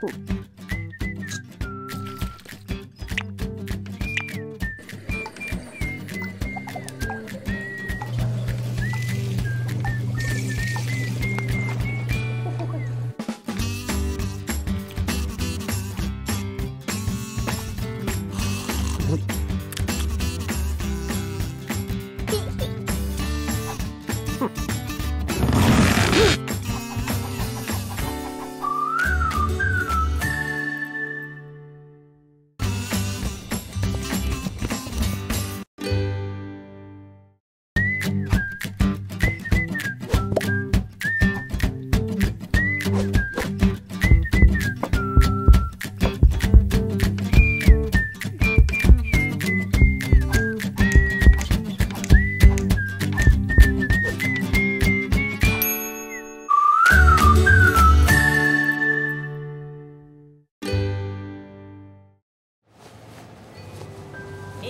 Ooh.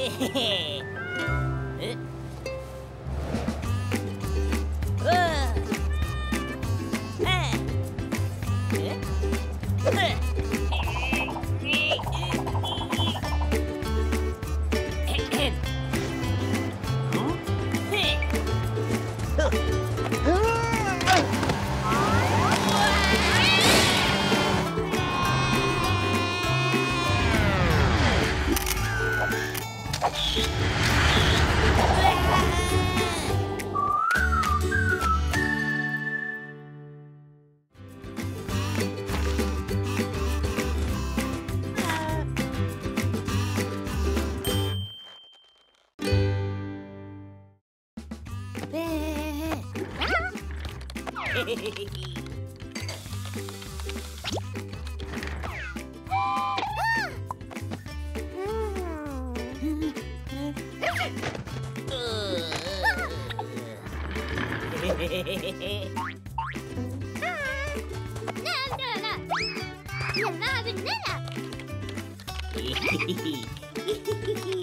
へ へ Hello, Vanilla!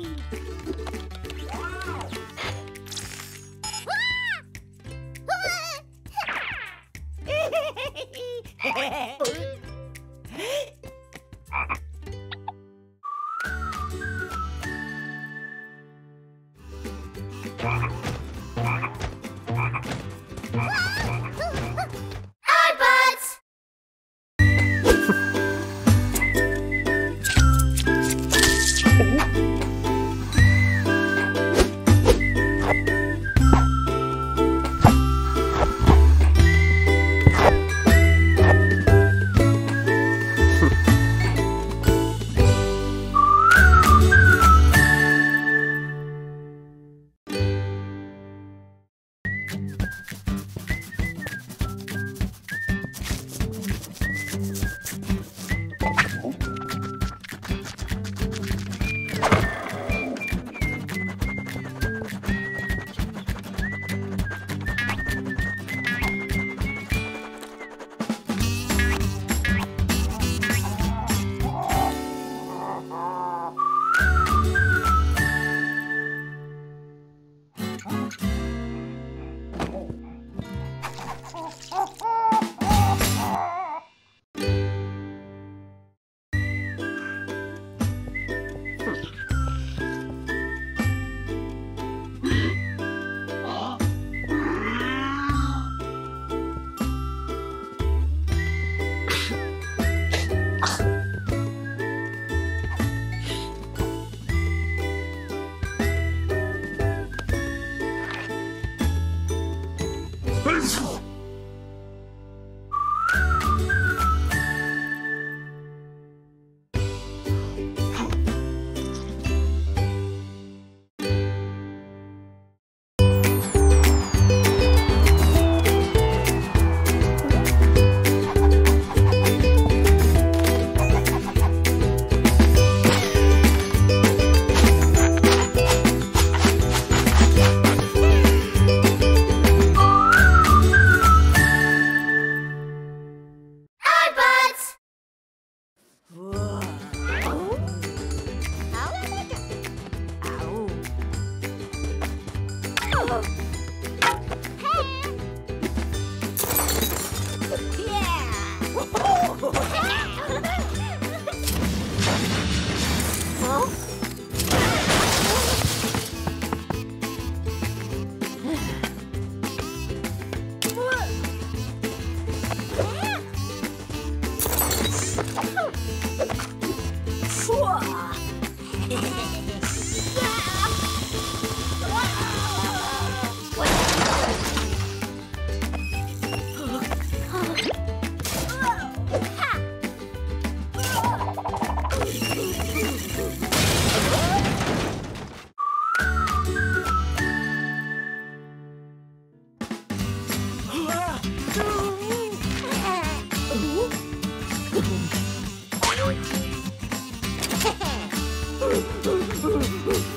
Uh, uh, uh.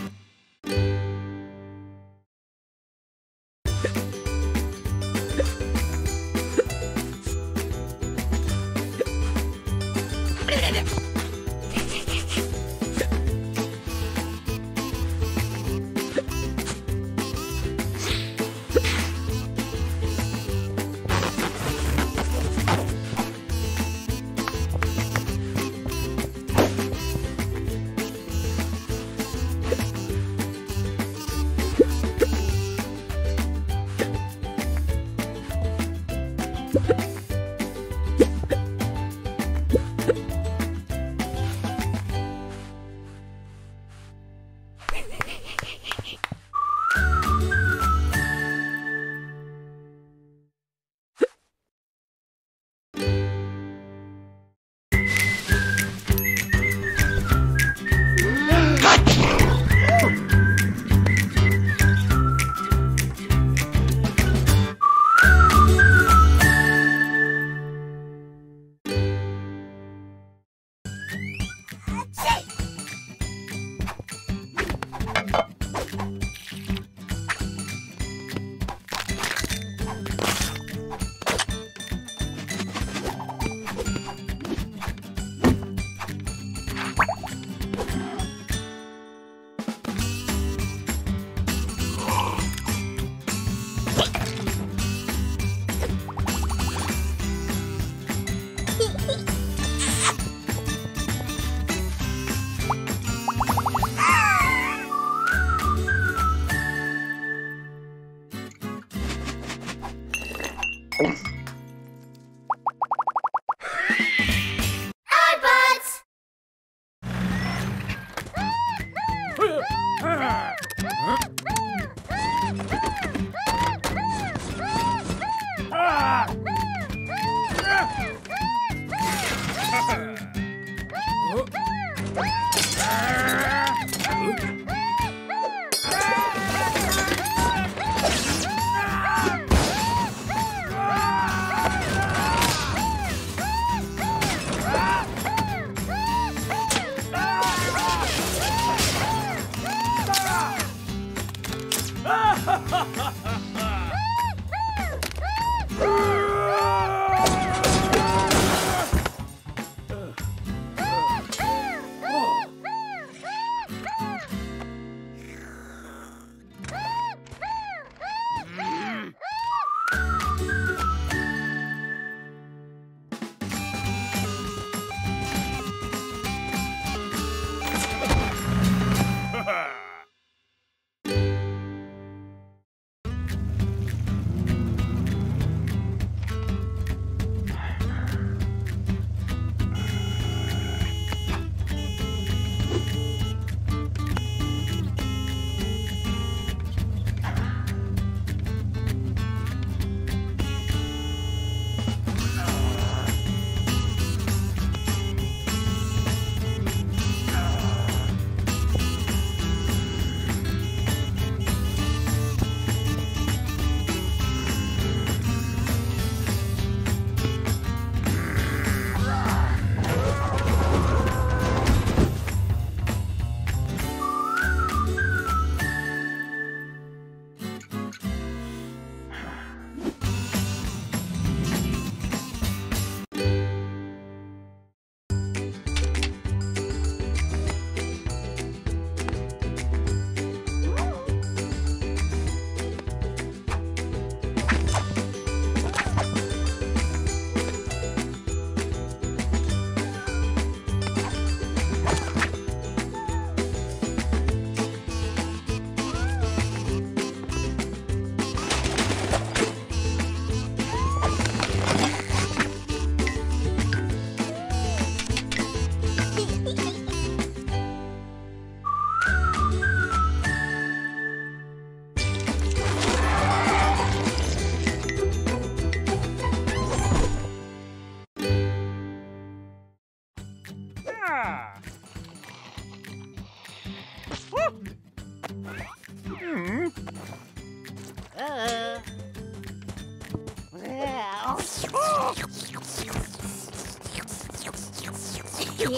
Oh,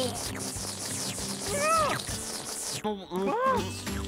oh, oh.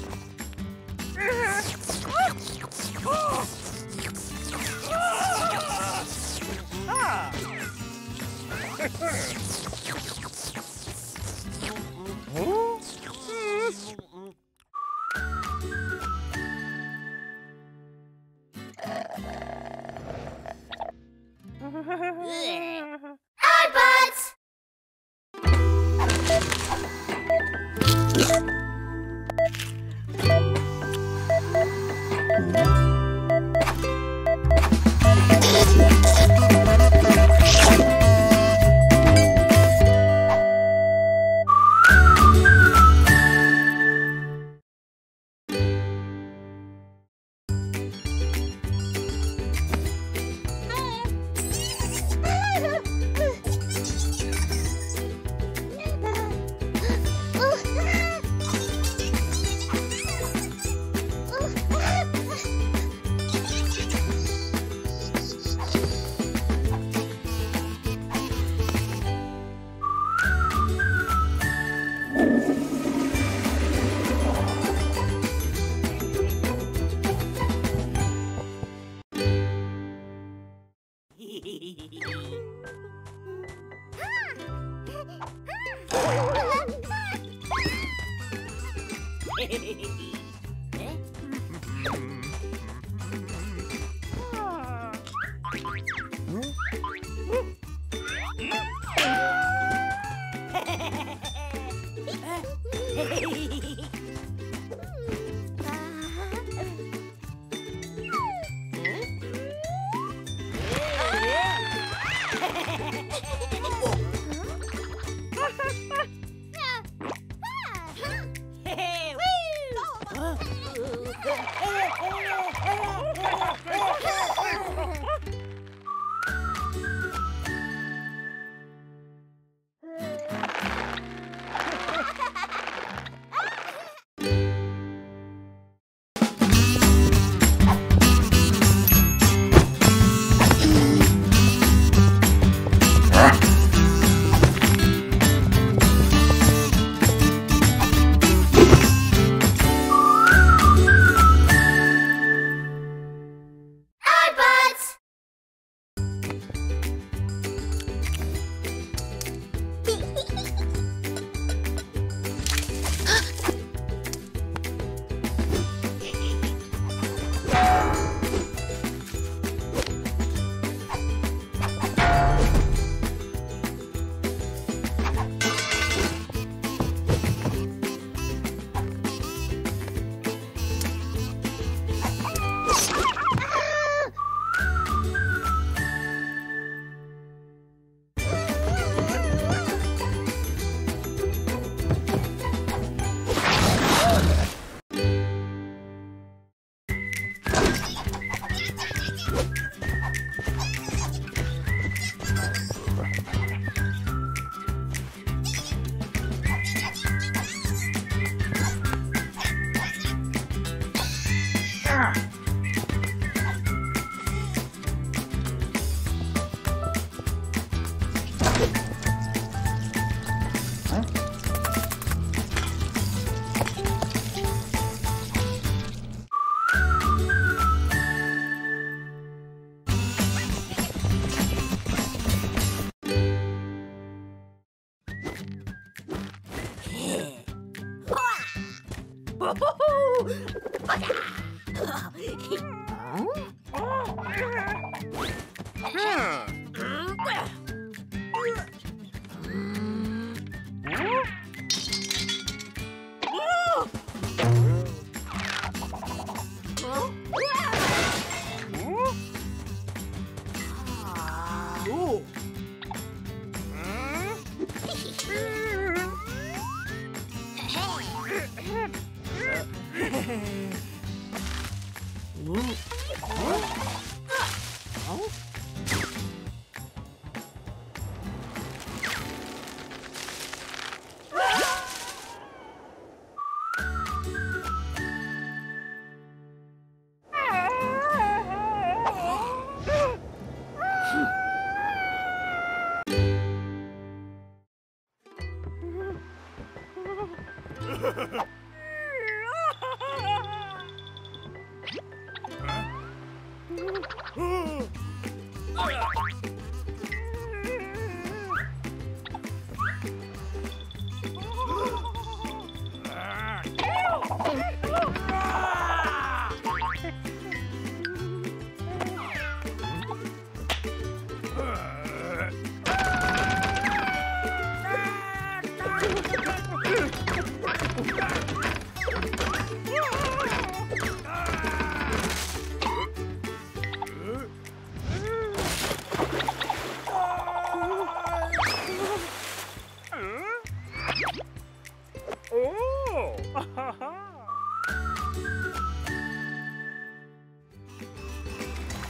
now?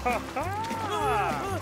하하하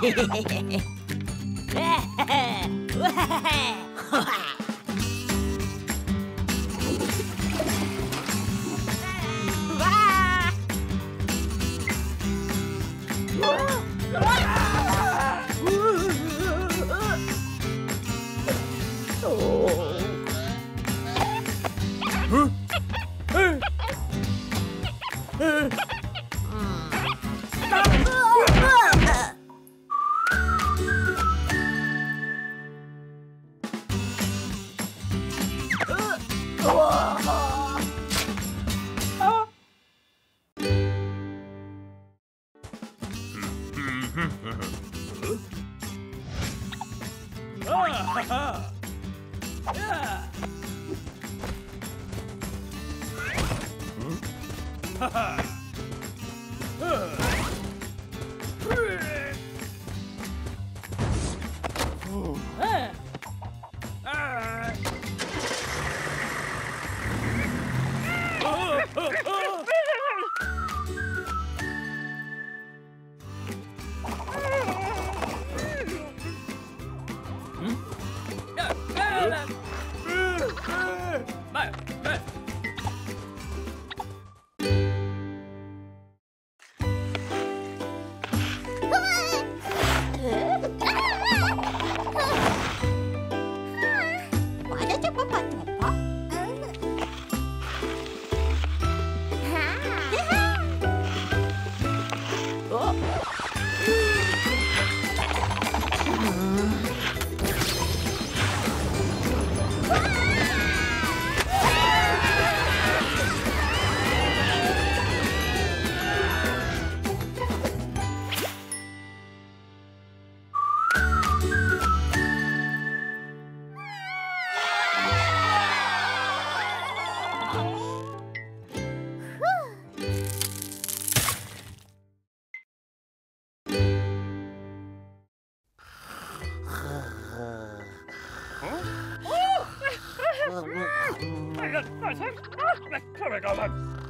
Ha ha ha! Oh. iBuds. Ah,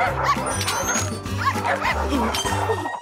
Oh. Haha. Huh?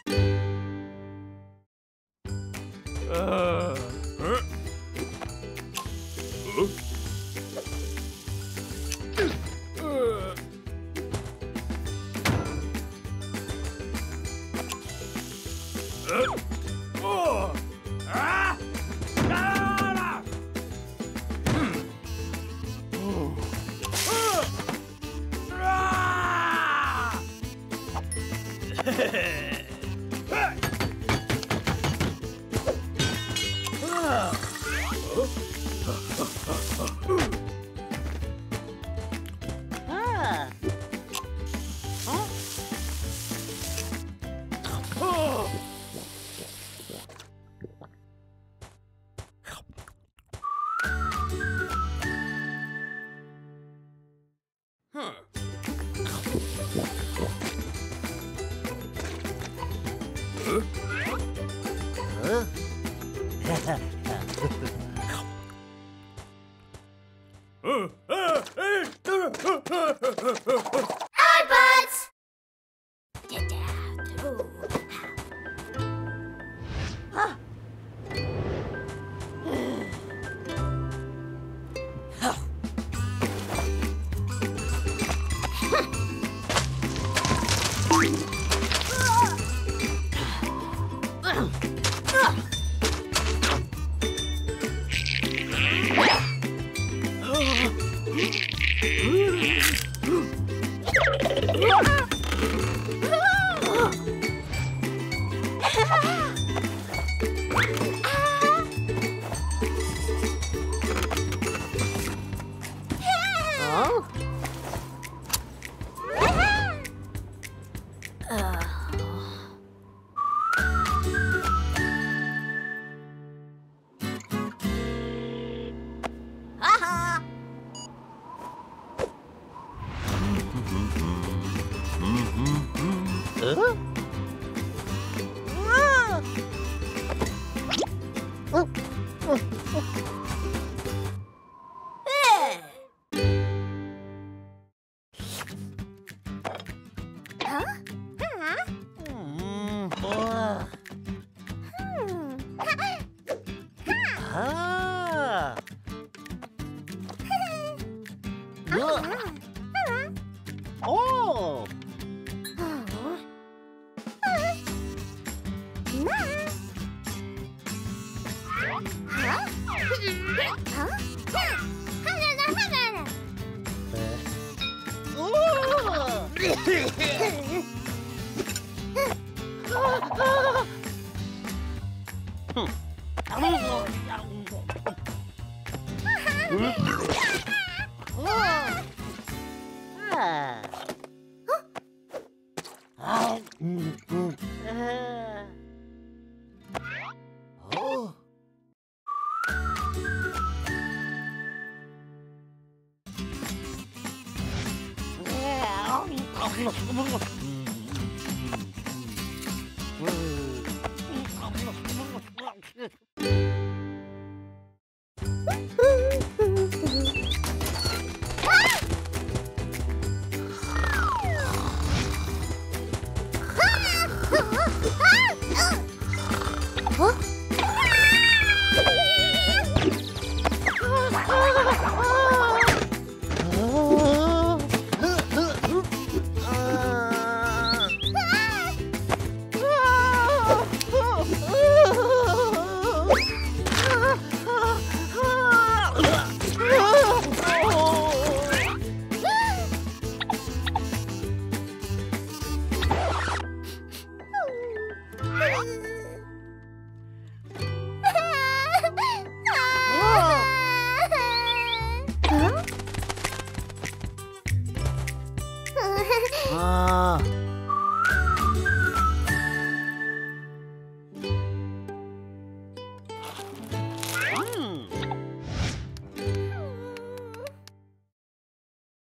Ah. Oh.